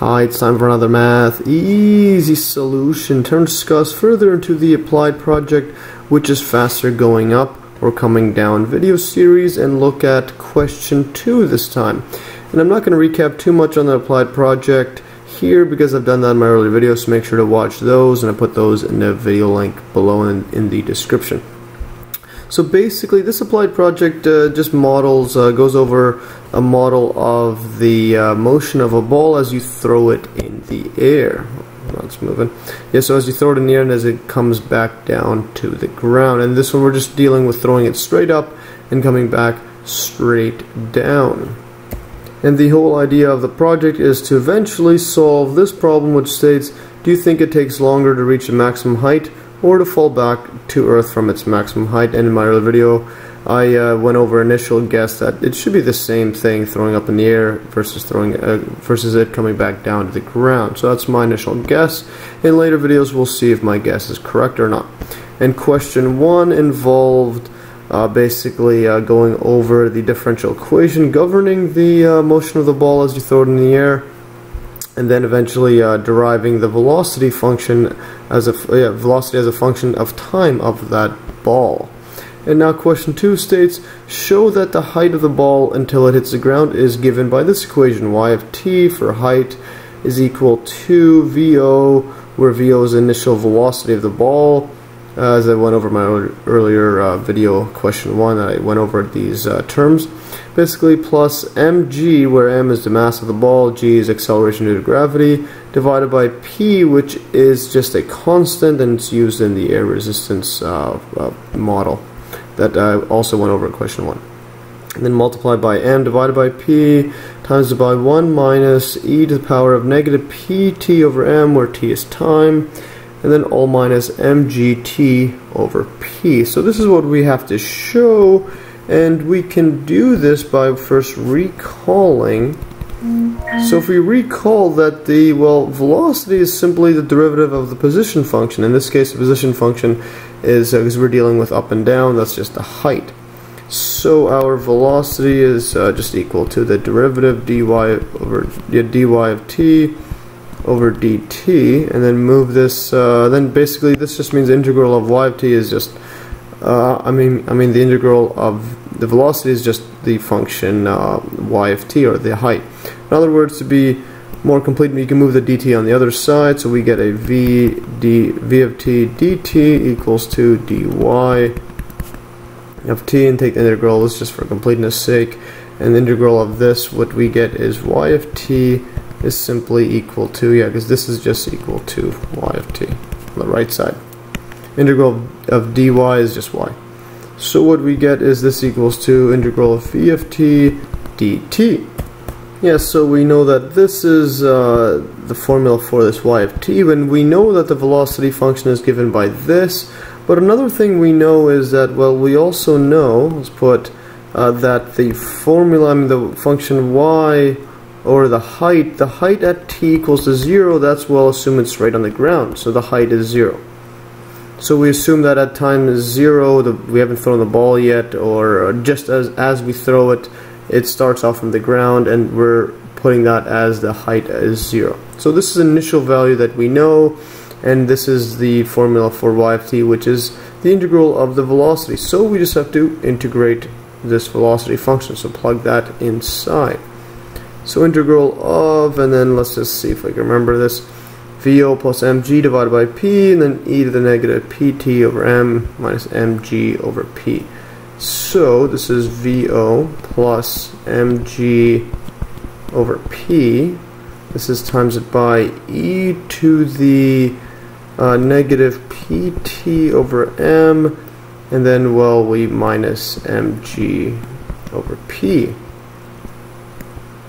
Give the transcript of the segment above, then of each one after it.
Hi, it's time for another math easy solution. Turn discuss further into the applied project, which is faster going up or coming down video series, and look at question two this time. And I'm not going to recap too much on the applied project here because I've done that in my earlier videos, so make sure to watch those, and I put those in the video link below in, in the description. So basically, this applied project uh, just models, uh, goes over a model of the uh, motion of a ball as you throw it in the air. That's moving. Yeah, so as you throw it in the air and as it comes back down to the ground. And this one we're just dealing with throwing it straight up and coming back straight down. And the whole idea of the project is to eventually solve this problem which states, do you think it takes longer to reach the maximum height or to fall back to Earth from its maximum height. And in my earlier video, I uh, went over initial guess that it should be the same thing throwing up in the air versus throwing uh, versus it coming back down to the ground. So that's my initial guess. In later videos, we'll see if my guess is correct or not. And question one involved uh, basically uh, going over the differential equation governing the uh, motion of the ball as you throw it in the air and then eventually uh, deriving the velocity function as a yeah, velocity as a function of time of that ball. And now question 2 states, show that the height of the ball until it hits the ground is given by this equation, y of t for height is equal to VO, where VO is initial velocity of the ball, uh, as I went over my earlier uh, video, question 1, I went over these uh, terms. Basically plus mg, where m is the mass of the ball, g is acceleration due to gravity, divided by p, which is just a constant and it's used in the air resistance uh, uh, model. That I also went over in question 1. And then multiplied by m divided by p times by 1 minus e to the power of negative pt over m, where t is time, and then all minus mgt over p. So this is what we have to show and we can do this by first recalling. So if we recall that the, well, velocity is simply the derivative of the position function. In this case, the position function is, because uh, we're dealing with up and down, that's just the height. So our velocity is uh, just equal to the derivative dy over yeah, dy of t over dt, and then move this, uh, then basically this just means integral of y of t is just uh, I mean, I mean the integral of the velocity is just the function uh, y of t or the height. In other words, to be more complete, we can move the dt on the other side, so we get a v d v of t dt equals to dy of t, and take the integral. This is just for completeness sake, and the integral of this, what we get is y of t is simply equal to yeah, because this is just equal to y of t on the right side integral of dy is just y. So what we get is this equals to integral of v of t dt. Yes, so we know that this is uh, the formula for this y of t, and we know that the velocity function is given by this, but another thing we know is that, well, we also know, let's put, uh, that the formula, I mean the function y, or the height, the height at t equals to 0, that's well assume it's right on the ground, so the height is 0. So we assume that at time zero, the, we haven't thrown the ball yet, or just as, as we throw it, it starts off from the ground, and we're putting that as the height is zero. So this is initial value that we know, and this is the formula for y of t, which is the integral of the velocity. So we just have to integrate this velocity function, so plug that inside. So integral of, and then let's just see if I can remember this. VO plus mg divided by p, and then e to the negative pt over m minus mg over p. So this is VO plus mg over p. This is times it by e to the uh, negative pt over m, and then, well, we minus mg over p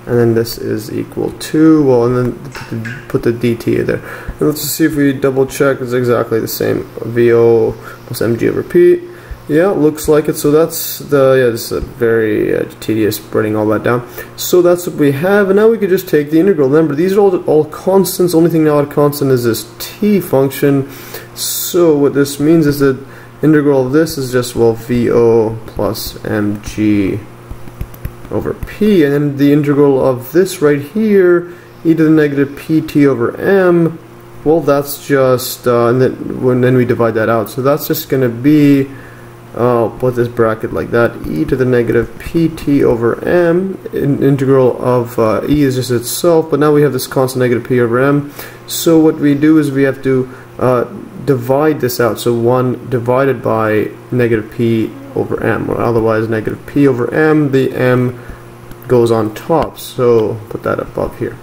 and then this is equal to, well, and then put the, put the dt there. And let's just see if we double check, it's exactly the same. VO plus mg over p. Yeah, looks like it. So that's the, yeah, this is a very uh, tedious spreading all that down. So that's what we have, and now we could just take the integral. Remember, these are all, all constants. Only thing now at constant is this t function. So what this means is that integral of this is just, well, VO plus mg over p and then the integral of this right here e to the negative pt over m, well, that's just, uh, and then when then we divide that out. So that's just going to be, uh, put this bracket like that, e to the negative pt over m, in, integral of uh, e is just itself, but now we have this constant negative p over m. So what we do is we have to uh, divide this out. So 1 divided by negative p over m, or otherwise negative p over m, the m goes on top. So put that above here.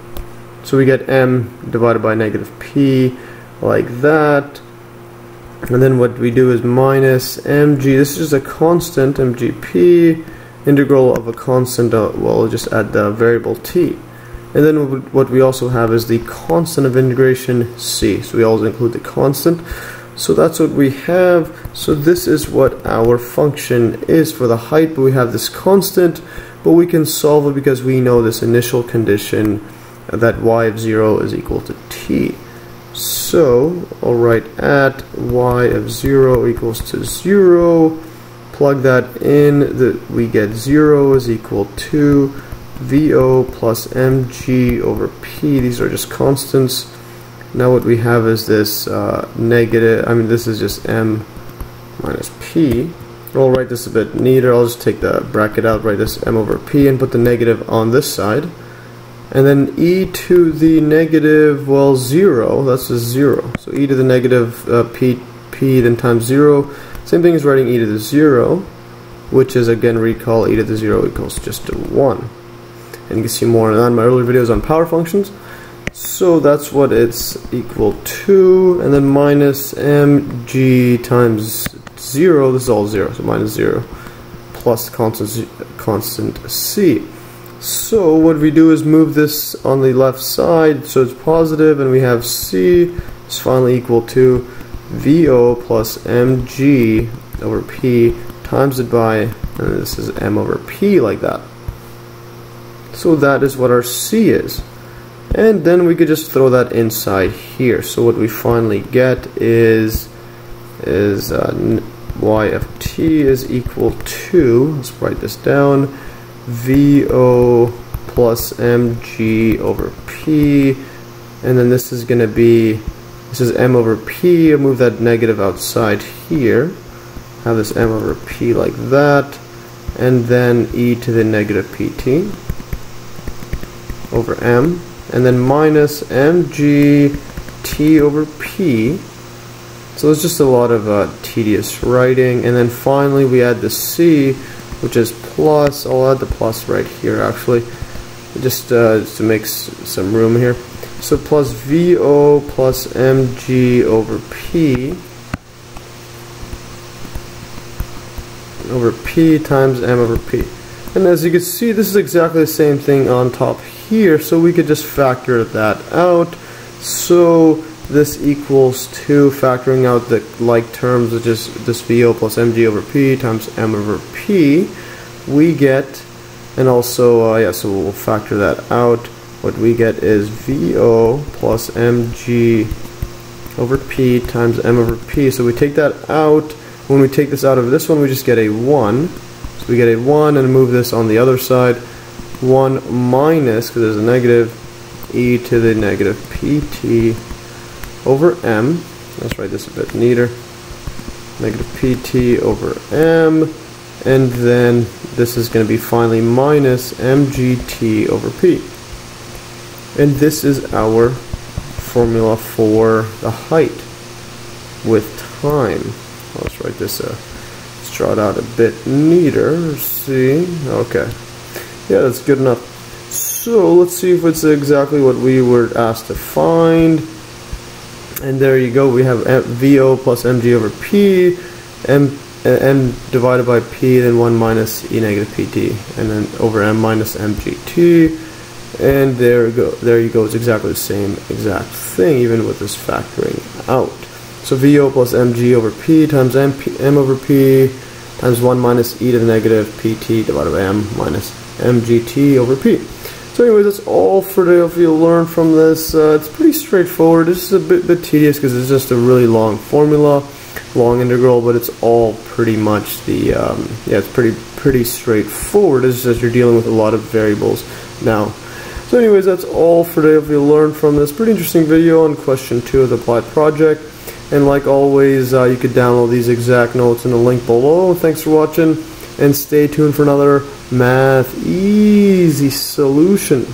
So we get m divided by negative p like that. And then what we do is minus mg. This is a constant, mgp, integral of a constant. Uh, well, just add the variable t. And then what we also have is the constant of integration c. So we always include the constant. So that's what we have. So this is what our function is for the height, but we have this constant, but we can solve it because we know this initial condition that y of 0 is equal to t. So I'll write at y of 0 equals to 0, plug that in, that we get 0 is equal to VO plus mg over p. These are just constants. Now what we have is this uh, negative, I mean this is just m minus p. I'll write this a bit neater. I'll just take the bracket out, write this m over p, and put the negative on this side. And then e to the negative, well, 0, that's just 0. So e to the negative uh, p, p then times 0. Same thing as writing e to the 0, which is, again, recall e to the 0 equals just to 1. And you can see more on that in my earlier videos on power functions. So that's what it's equal to. And then minus mg times 0, this is all 0, so minus 0, plus constant, constant c. So what we do is move this on the left side so it's positive and we have C is finally equal to VO plus mg over P times it by and this is m over P like that. So that is what our C is. And then we could just throw that inside here. So what we finally get is is uh, y of t is equal to, let's write this down, VO plus mg over p. And then this is going to be this is m over p. I'll move that negative outside here. Have this m over p like that. And then e to the negative pt over m and then minus mg t over p so it's just a lot of uh, tedious writing and then finally we add the c which is plus, I'll add the plus right here actually, just, uh, just to make some room here. So plus VO plus MG over P over P times M over P. And as you can see, this is exactly the same thing on top here, so we could just factor that out. So this equals to factoring out the like terms, which is this VO plus mg over p times m over p, we get, and also, uh, yeah, so we'll factor that out. What we get is VO plus mg over p times m over p. So we take that out. When we take this out of this one, we just get a 1. So we get a 1 and move this on the other side. 1 minus, because there's a negative, e to the negative pt over m. Let's write this a bit neater. Negative pt over m. And then this is going to be finally minus mgt over p. And this is our formula for the height with time. Let's write this, let's draw it out a bit neater. See. Okay. Yeah, that's good enough. So let's see if it's exactly what we were asked to find and there you go we have VO plus mg over p m, uh, m divided by p then 1 minus e negative pt and then over m minus mgt and there go there you go it's exactly the same exact thing even with this factoring out so VO plus mg over p times m, over p times 1 minus e to the negative pt divided by m minus mgt over p so anyways, that's all for today. If you learn from this, uh, it's pretty straightforward. This is a bit, bit tedious because it's just a really long formula, long integral, but it's all pretty much the, um, yeah, it's pretty pretty straightforward. It's just you're dealing with a lot of variables now. So anyways, that's all for today. If you learned from this pretty interesting video on question two of the applied project. And like always, uh, you could download these exact notes in the link below. Thanks for watching, and stay tuned for another Math Easy solution.